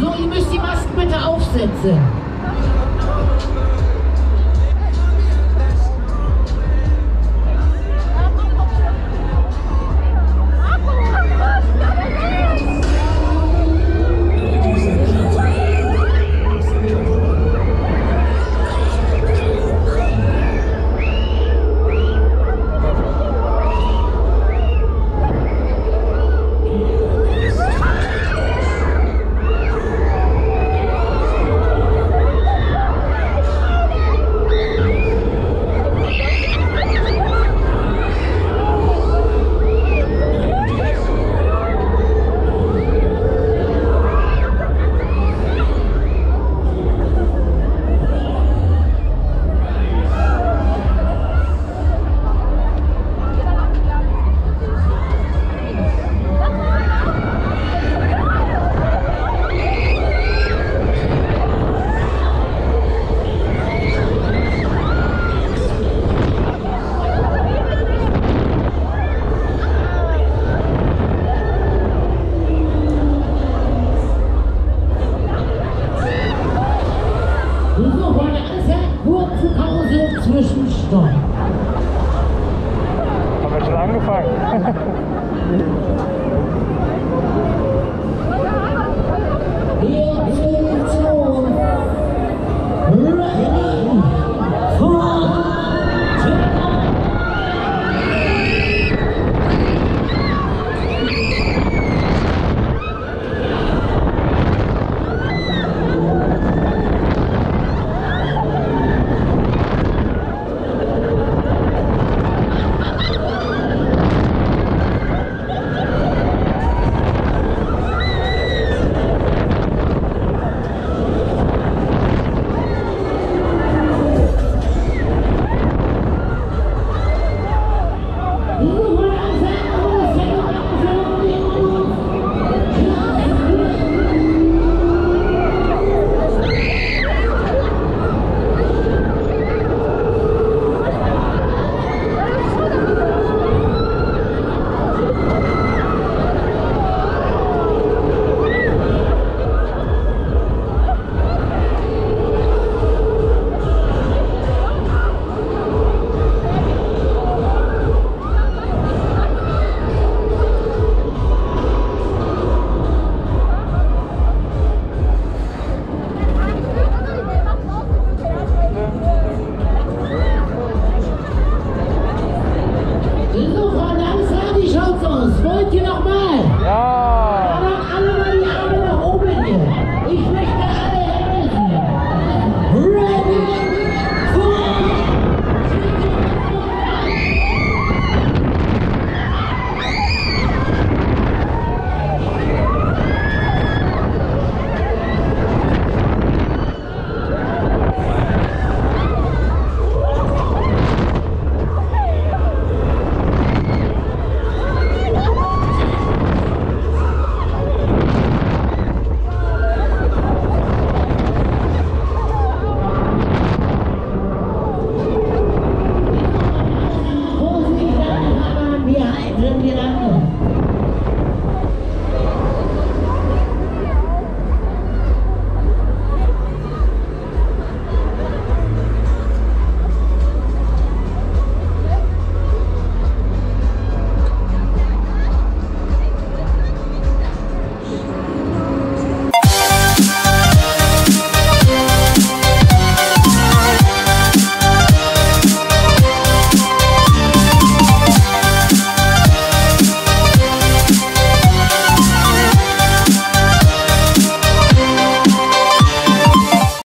So, ihr müsst die Masken bitte aufsetzen. zwischen Zwischenstopp. Haben wir schon angefangen?